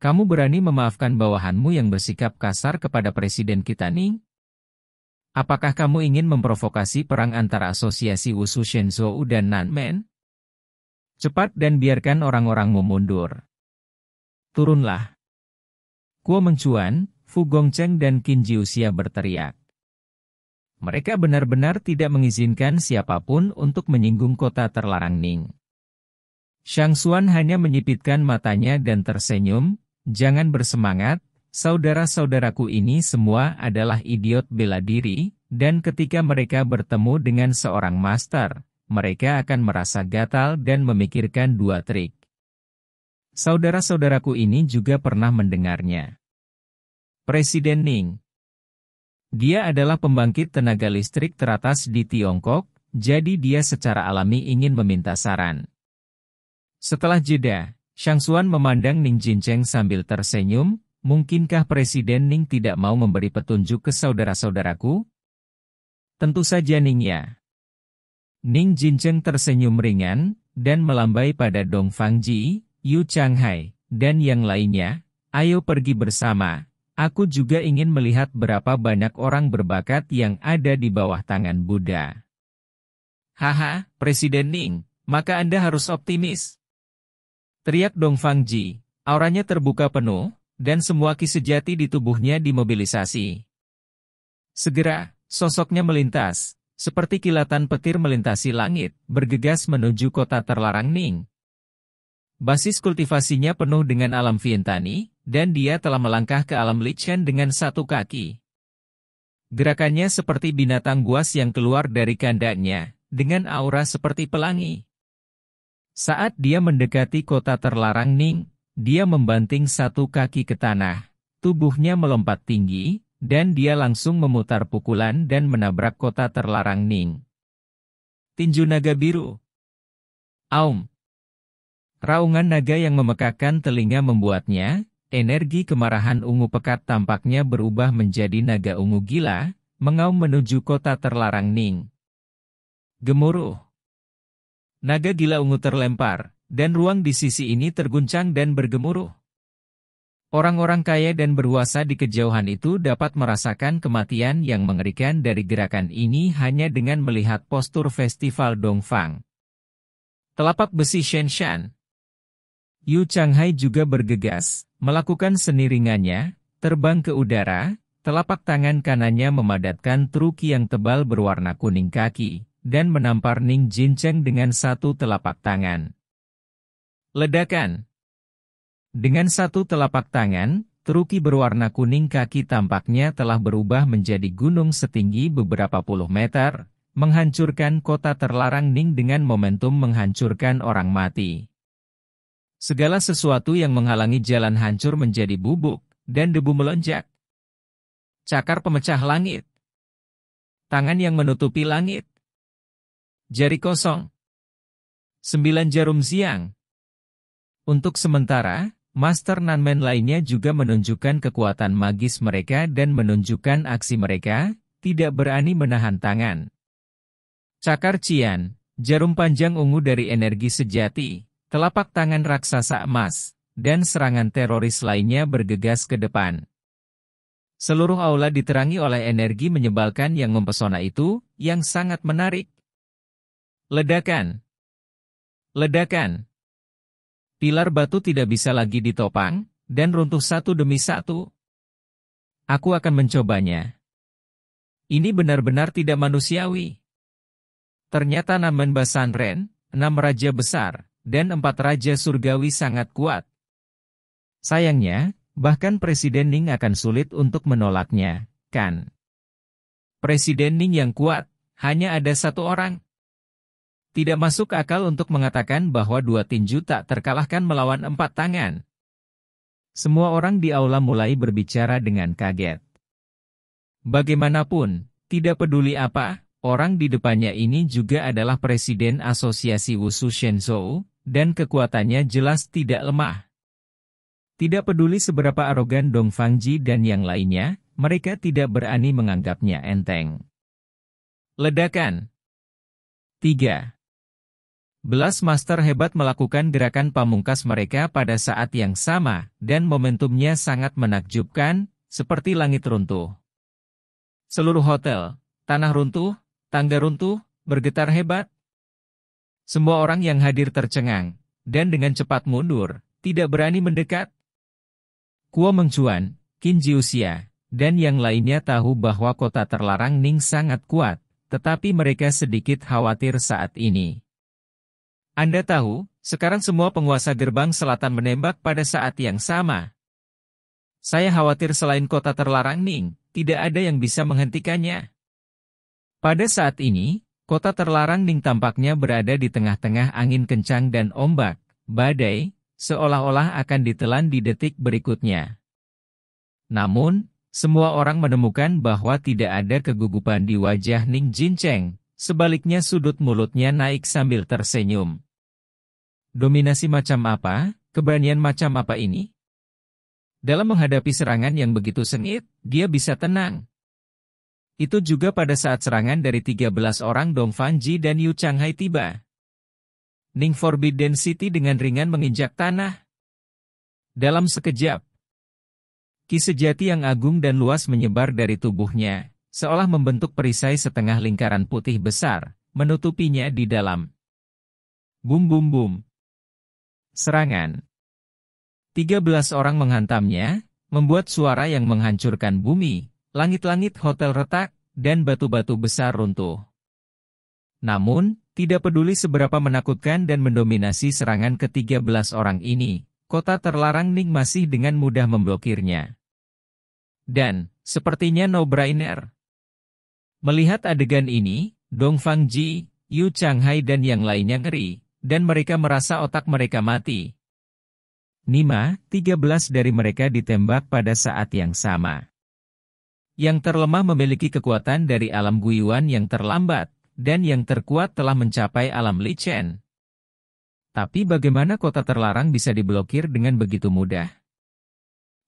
Kamu berani memaafkan bawahanmu yang bersikap kasar kepada presiden kita nih? Apakah kamu ingin memprovokasi perang antara asosiasi Wushu Shenzhou dan Nanmen? Cepat dan biarkan orang-orangmu mundur. Turunlah. Kuo Mengcuan, Fu Gongcheng dan Qin Jiuxia berteriak. Mereka benar-benar tidak mengizinkan siapa pun untuk menyinggung kota terlarang Ning. Shang Xuan hanya menyipitkan matanya dan tersenyum, Jangan bersemangat, saudara-saudaraku ini semua adalah idiot bela diri, dan ketika mereka bertemu dengan seorang master, mereka akan merasa gatal dan memikirkan dua trik. Saudara-saudaraku ini juga pernah mendengarnya. Presiden Ning Dia adalah pembangkit tenaga listrik teratas di Tiongkok, jadi dia secara alami ingin meminta saran. Setelah jeda, Shang Xuan memandang Ning Jincheng sambil tersenyum, mungkinkah Presiden Ning tidak mau memberi petunjuk ke saudara-saudaraku? Tentu saja Ning ya. Ning Jincheng tersenyum ringan, dan melambai pada Dong Fangji, Yu Changhai, dan yang lainnya, ayo pergi bersama, aku juga ingin melihat berapa banyak orang berbakat yang ada di bawah tangan Buddha. Haha, Presiden Ning, maka Anda harus optimis. Teriak Dong Fangji, auranya terbuka penuh, dan semua ki sejati di tubuhnya dimobilisasi. Segera, sosoknya melintas, seperti kilatan petir melintasi langit, bergegas menuju kota terlarang Ning. Basis kultivasinya penuh dengan alam Vientani, dan dia telah melangkah ke alam Lichen dengan satu kaki. Gerakannya seperti binatang buas yang keluar dari kandangnya, dengan aura seperti pelangi. Saat dia mendekati kota terlarang Ning, dia membanting satu kaki ke tanah. Tubuhnya melompat tinggi, dan dia langsung memutar pukulan dan menabrak kota terlarang Ning. Tinju naga biru. Aum. Raungan naga yang memekakkan telinga membuatnya, energi kemarahan ungu pekat tampaknya berubah menjadi naga ungu gila, mengaum menuju kota terlarang Ning. Gemuruh. Naga gila ungu terlempar, dan ruang di sisi ini terguncang dan bergemuruh. Orang-orang kaya dan berkuasa di kejauhan itu dapat merasakan kematian yang mengerikan dari gerakan ini hanya dengan melihat postur festival Dongfang. Telapak besi Shenshan. Yu Changhai juga bergegas, melakukan seni ringannya, terbang ke udara, telapak tangan kanannya memadatkan truki yang tebal berwarna kuning kaki, dan menampar Ning Jincheng dengan satu telapak tangan. Ledakan Dengan satu telapak tangan, teruki berwarna kuning kaki tampaknya telah berubah menjadi gunung setinggi beberapa puluh meter, menghancurkan kota terlarang Ning dengan momentum menghancurkan orang mati. Segala sesuatu yang menghalangi jalan hancur menjadi bubuk, dan debu melonjak. Cakar pemecah langit. Tangan yang menutupi langit. Jari kosong. Sembilan jarum siang. Untuk sementara, Master Nanmen lainnya juga menunjukkan kekuatan magis mereka dan menunjukkan aksi mereka, tidak berani menahan tangan. Cakar Cian, jarum panjang ungu dari energi sejati, telapak tangan raksasa emas, dan serangan teroris lainnya bergegas ke depan. Seluruh aula diterangi oleh energi menyebalkan yang mempesona itu, yang sangat menarik. Ledakan. Ledakan. Pilar batu tidak bisa lagi ditopang, dan runtuh satu demi satu. Aku akan mencobanya. Ini benar-benar tidak manusiawi. Ternyata Namen Basanren, enam raja besar, dan empat raja surgawi sangat kuat. Sayangnya, bahkan Presiden Ning akan sulit untuk menolaknya, kan? Presiden Ning yang kuat, hanya ada satu orang. Tidak masuk akal untuk mengatakan bahwa dua tinju tak terkalahkan melawan empat tangan. Semua orang di aula mulai berbicara dengan kaget. Bagaimanapun, tidak peduli apa, orang di depannya ini juga adalah Presiden Asosiasi Wushu Shenzhou, dan kekuatannya jelas tidak lemah. Tidak peduli seberapa arogan Dong Fangji dan yang lainnya, mereka tidak berani menganggapnya enteng. Ledakan 3. Belas master hebat melakukan gerakan pamungkas mereka pada saat yang sama, dan momentumnya sangat menakjubkan, seperti langit runtuh. Seluruh hotel, tanah runtuh, tangga runtuh, bergetar hebat. Semua orang yang hadir tercengang, dan dengan cepat mundur, tidak berani mendekat. Kuo Mengcuan, Qin Jiuxia, dan yang lainnya tahu bahwa kota terlarang Ning sangat kuat, tetapi mereka sedikit khawatir saat ini. Anda tahu, sekarang semua penguasa gerbang selatan menembak pada saat yang sama. Saya khawatir selain kota terlarang Ning, tidak ada yang bisa menghentikannya. Pada saat ini, kota terlarang Ning tampaknya berada di tengah-tengah angin kencang dan ombak, badai, seolah-olah akan ditelan di detik berikutnya. Namun, semua orang menemukan bahwa tidak ada kegugupan di wajah Ning Jincheng, sebaliknya sudut mulutnya naik sambil tersenyum. Dominasi macam apa, keberanian macam apa ini? Dalam menghadapi serangan yang begitu sengit, dia bisa tenang. Itu juga pada saat serangan dari 13 orang Dong Fanji dan Yu Changhai tiba. Ning Forbidden City dengan ringan menginjak tanah. Dalam sekejap, ki sejati yang agung dan luas menyebar dari tubuhnya, seolah membentuk perisai setengah lingkaran putih besar, menutupinya di dalam. Bum bum bum. Serangan. 13 orang menghantamnya, membuat suara yang menghancurkan bumi, langit-langit hotel retak, dan batu-batu besar runtuh. Namun, tidak peduli seberapa menakutkan dan mendominasi serangan ke-13 orang ini, kota terlarang Ning masih dengan mudah memblokirnya. Dan, sepertinya no-brainer. Melihat adegan ini, Dong Fang Ji, Yu Changhai dan yang lainnya ngeri, dan mereka merasa otak mereka mati. Nima, 13 dari mereka ditembak pada saat yang sama. Yang terlemah memiliki kekuatan dari alam guyuan yang terlambat, dan yang terkuat telah mencapai alam licen. Tapi bagaimana kota terlarang bisa diblokir dengan begitu mudah?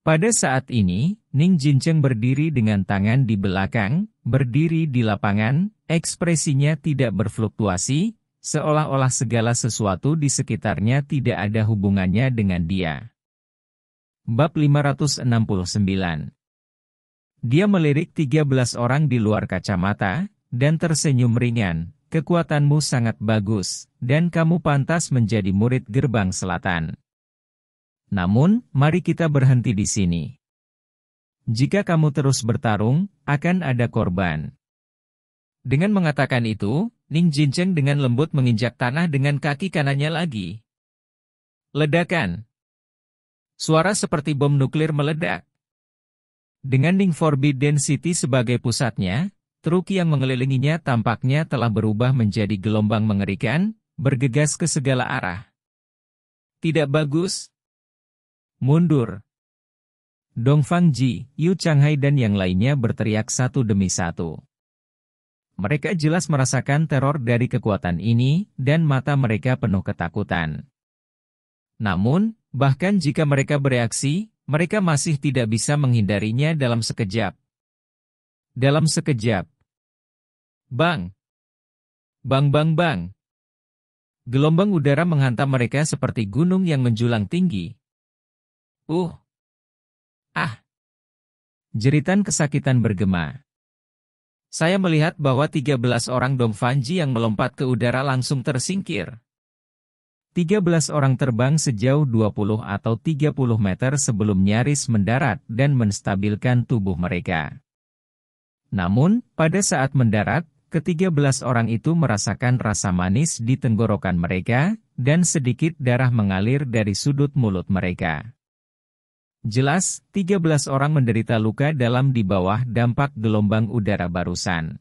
Pada saat ini, Ning Jincheng berdiri dengan tangan di belakang, berdiri di lapangan, ekspresinya tidak berfluktuasi, seolah-olah segala sesuatu di sekitarnya tidak ada hubungannya dengan dia. Bab 569 Dia melirik 13 orang di luar kacamata, dan tersenyum ringan, kekuatanmu sangat bagus, dan kamu pantas menjadi murid gerbang selatan. Namun, mari kita berhenti di sini. Jika kamu terus bertarung, akan ada korban. Dengan mengatakan itu, Ning Jincheng dengan lembut menginjak tanah dengan kaki kanannya lagi. Ledakan. Suara seperti bom nuklir meledak. Dengan Ning Forbidden City sebagai pusatnya, Truk yang mengelilinginya tampaknya telah berubah menjadi gelombang mengerikan, bergegas ke segala arah. Tidak bagus. Mundur. Dong Fang Ji, Yu Changhai dan yang lainnya berteriak satu demi satu. Mereka jelas merasakan teror dari kekuatan ini, dan mata mereka penuh ketakutan. Namun, bahkan jika mereka bereaksi, mereka masih tidak bisa menghindarinya dalam sekejap. Dalam sekejap. Bang! Bang bang bang! Gelombang udara menghantam mereka seperti gunung yang menjulang tinggi. Uh! Ah! Jeritan kesakitan bergema. Saya melihat bahwa 13 orang Dong Fanji yang melompat ke udara langsung tersingkir. 13 orang terbang sejauh 20 atau 30 meter sebelum nyaris mendarat dan menstabilkan tubuh mereka. Namun, pada saat mendarat, ketiga belas orang itu merasakan rasa manis di tenggorokan mereka, dan sedikit darah mengalir dari sudut mulut mereka. Jelas, 13 orang menderita luka dalam di bawah dampak gelombang udara barusan.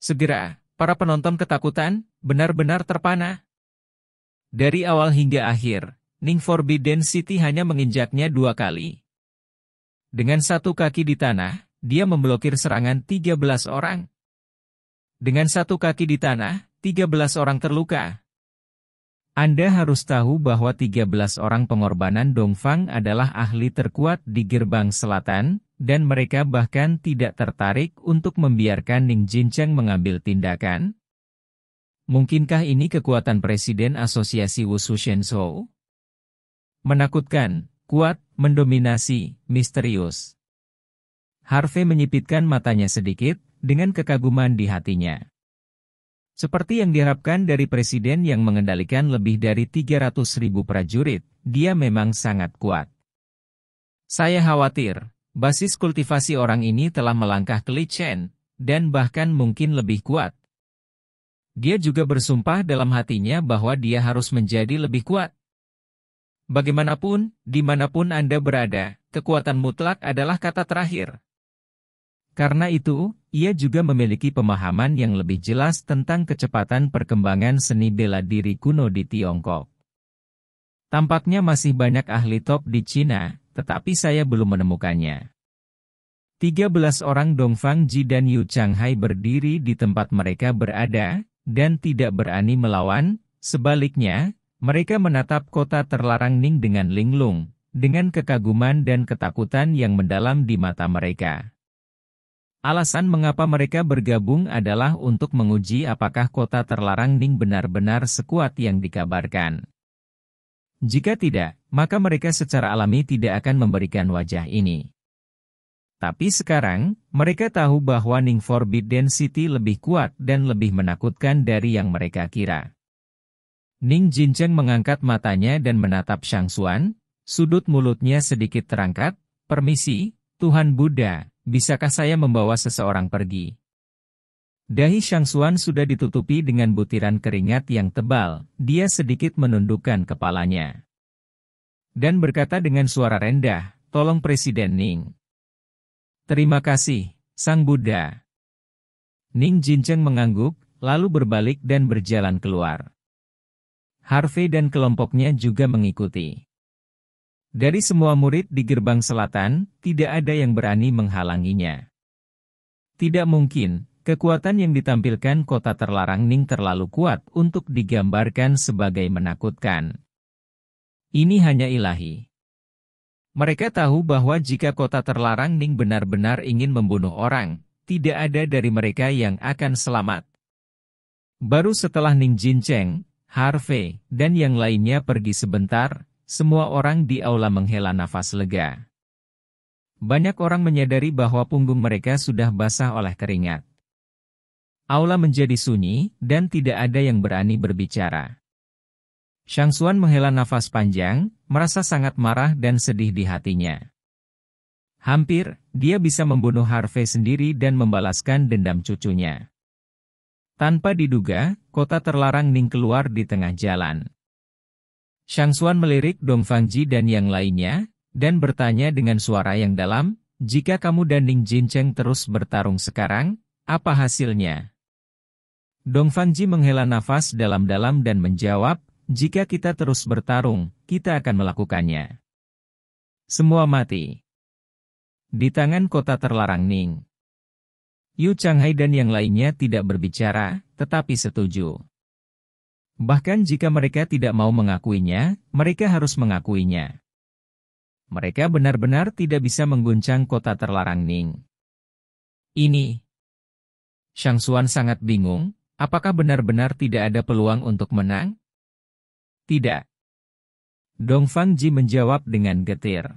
Segera, para penonton ketakutan, benar-benar terpana. Dari awal hingga akhir, Ning Forbidden City hanya menginjaknya dua kali. Dengan satu kaki di tanah, dia memblokir serangan 13 orang. Dengan satu kaki di tanah, 13 orang terluka. Anda harus tahu bahwa 13 orang pengorbanan Dongfang adalah ahli terkuat di gerbang selatan, dan mereka bahkan tidak tertarik untuk membiarkan Ning Jincheng mengambil tindakan? Mungkinkah ini kekuatan Presiden Asosiasi Wushu Shenzhou? Menakutkan, kuat, mendominasi, misterius. Harvey menyipitkan matanya sedikit, dengan kekaguman di hatinya. Seperti yang diharapkan dari presiden yang mengendalikan lebih dari 300 ribu prajurit, dia memang sangat kuat. Saya khawatir, basis kultivasi orang ini telah melangkah ke Li Chen, dan bahkan mungkin lebih kuat. Dia juga bersumpah dalam hatinya bahwa dia harus menjadi lebih kuat. Bagaimanapun, di mana pun Anda berada, kekuatan mutlak adalah kata terakhir. Karena itu, ia juga memiliki pemahaman yang lebih jelas tentang kecepatan perkembangan seni bela diri kuno di Tiongkok. Tampaknya masih banyak ahli top di Cina, tetapi saya belum menemukannya. 13 orang Dongfang Ji dan Yu Changhai berdiri di tempat mereka berada, dan tidak berani melawan, sebaliknya, mereka menatap kota terlarang Ning dengan linglung, dengan kekaguman dan ketakutan yang mendalam di mata mereka. Alasan mengapa mereka bergabung adalah untuk menguji apakah kota terlarang Ning benar-benar sekuat yang dikabarkan. Jika tidak, maka mereka secara alami tidak akan memberikan wajah ini. Tapi sekarang, mereka tahu bahwa Ning Forbidden City lebih kuat dan lebih menakutkan dari yang mereka kira. Ning Jincheng mengangkat matanya dan menatap Shang Xuan, sudut mulutnya sedikit terangkat, permisi, Tuhan Buddha, bisakah saya membawa seseorang pergi? Dahi Shang Xuan sudah ditutupi dengan butiran keringat yang tebal, dia sedikit menundukkan kepalanya. Dan berkata dengan suara rendah, tolong Presiden Ning. Terima kasih, Sang Buddha. Ning Jincheng mengangguk, lalu berbalik dan berjalan keluar. Harvey dan kelompoknya juga mengikuti. Dari semua murid di gerbang selatan, tidak ada yang berani menghalanginya. Tidak mungkin, kekuatan yang ditampilkan kota terlarang Ning terlalu kuat untuk digambarkan sebagai menakutkan. Ini hanya ilahi. Mereka tahu bahwa jika kota terlarang Ning benar-benar ingin membunuh orang, tidak ada dari mereka yang akan selamat. Baru setelah Ning Jincheng, Harvey, dan yang lainnya pergi sebentar, semua orang di aula menghela nafas lega. Banyak orang menyadari bahwa punggung mereka sudah basah oleh keringat. Aula menjadi sunyi, dan tidak ada yang berani berbicara. Shang Xuan menghela nafas panjang, merasa sangat marah dan sedih di hatinya. Hampir, dia bisa membunuh Harvey sendiri dan membalaskan dendam cucunya. Tanpa diduga, kota terlarang Ning keluar di tengah jalan. Shang Xuan melirik Dong Fangji dan yang lainnya, dan bertanya dengan suara yang dalam, jika kamu dan Ning Jincheng terus bertarung sekarang, apa hasilnya? Dong Fangji menghela nafas dalam-dalam dan menjawab, jika kita terus bertarung, kita akan melakukannya. Semua mati. Di tangan kota terlarang Ning. Yu Changhai dan yang lainnya tidak berbicara, tetapi setuju. Bahkan jika mereka tidak mau mengakuinya, mereka harus mengakuinya. Mereka benar-benar tidak bisa mengguncang kota terlarang Ning. Ini. Shang Xuan sangat bingung, apakah benar-benar tidak ada peluang untuk menang? Tidak. Dong Fang Ji menjawab dengan getir.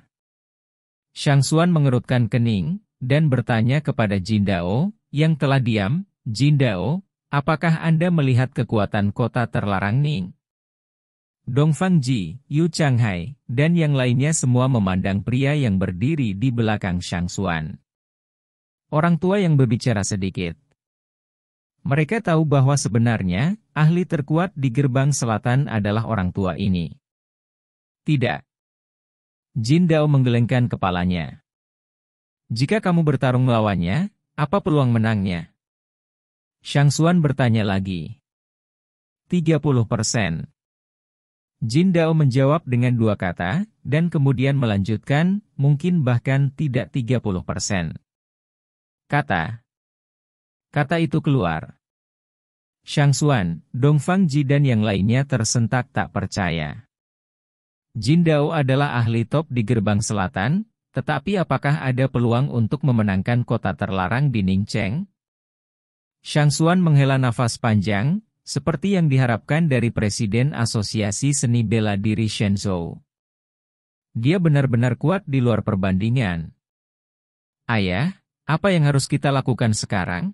Shang Xuan mengerutkan kening, dan bertanya kepada Jin Dao, yang telah diam, Jin Dao, Apakah Anda melihat kekuatan kota terlarang Ning? Dongfang Ji, Yu Changhai, dan yang lainnya semua memandang pria yang berdiri di belakang Shang Xuan. Orang tua yang berbicara sedikit. Mereka tahu bahwa sebenarnya, ahli terkuat di gerbang selatan adalah orang tua ini. Tidak. Jin Dao menggelengkan kepalanya. Jika kamu bertarung melawannya, apa peluang menangnya? Shang Xuan bertanya lagi. 30 persen. Jin Dao menjawab dengan dua kata, dan kemudian melanjutkan, mungkin bahkan tidak 30 persen. Kata. Kata itu keluar. Shang Xuan, Fang Ji dan yang lainnya tersentak tak percaya. Jin Dao adalah ahli top di gerbang selatan, Tetapi apakah ada peluang untuk memenangkan kota terlarang di Ningcheng? Shang Xuan menghela nafas panjang, seperti yang diharapkan dari Presiden Asosiasi Seni Bela Diri Shenzhou. Dia benar-benar kuat di luar perbandingan. Ayah, apa yang harus kita lakukan sekarang?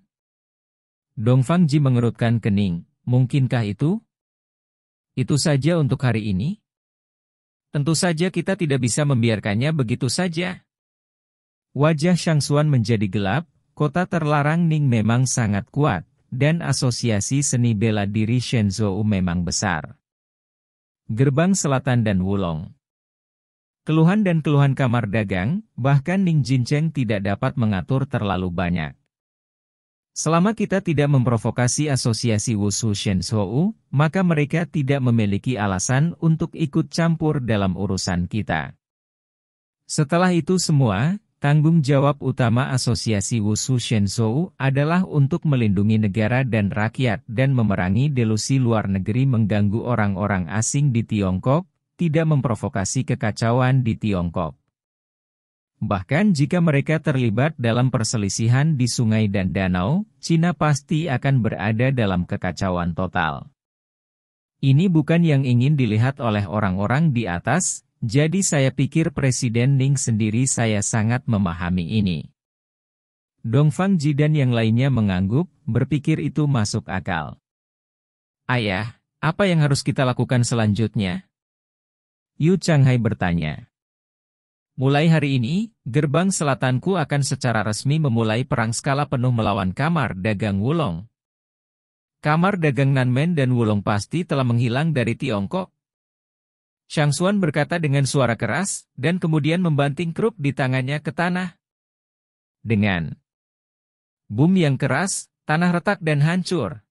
Dongfang Ji mengerutkan kening, mungkinkah itu? Itu saja untuk hari ini? Tentu saja kita tidak bisa membiarkannya begitu saja. Wajah Shang Xuan menjadi gelap, kota terlarang Ning memang sangat kuat, dan asosiasi seni bela diri Shenzhou memang besar. Gerbang Selatan dan Wulong Keluhan dan keluhan kamar dagang, bahkan Ning Jincheng tidak dapat mengatur terlalu banyak. Selama kita tidak memprovokasi asosiasi Wushu Shenzhou, maka mereka tidak memiliki alasan untuk ikut campur dalam urusan kita. Setelah itu semua, tanggung jawab utama asosiasi Wushu Shenzhou adalah untuk melindungi negara dan rakyat dan memerangi delusi luar negeri mengganggu orang-orang asing di Tiongkok, tidak memprovokasi kekacauan di Tiongkok. Bahkan jika mereka terlibat dalam perselisihan di sungai dan danau, Cina pasti akan berada dalam kekacauan total. Ini bukan yang ingin dilihat oleh orang-orang di atas, jadi saya pikir Presiden Ning sendiri saya sangat memahami ini. Dongfang Ji dan yang lainnya mengangguk, berpikir itu masuk akal. Ayah, apa yang harus kita lakukan selanjutnya? Yu Changhai bertanya. Mulai hari ini, gerbang selatanku akan secara resmi memulai perang skala penuh melawan kamar dagang Wulong. Kamar dagang Nanmen dan Wulong pasti telah menghilang dari Tiongkok. Shang Xuan berkata dengan suara keras, dan kemudian membanting kerup di tangannya ke tanah. Dengan boom yang keras, tanah retak dan hancur.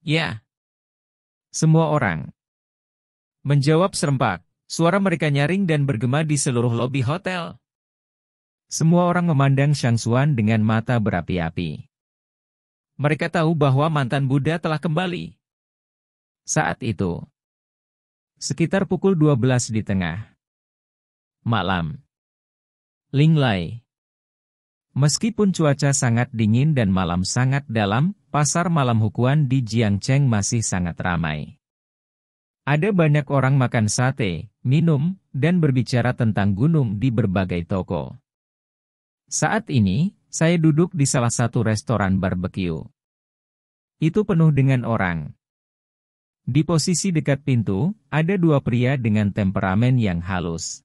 Ya. Semua orang menjawab serempak. Suara mereka nyaring dan bergema di seluruh lobi hotel. Semua orang memandang Shang Xuan dengan mata berapi-api. Mereka tahu bahwa mantan Buddha telah kembali. Saat itu, sekitar pukul 12 di tengah malam, Ling Lai. Meskipun cuaca sangat dingin dan malam sangat dalam, pasar malam Hukuan di Jiangcheng masih sangat ramai. Ada banyak orang makan sate, minum, dan berbicara tentang gunung di berbagai toko. Saat ini, saya duduk di salah satu restoran barbecue. Itu penuh dengan orang. Di posisi dekat pintu, ada dua pria dengan temperamen yang halus.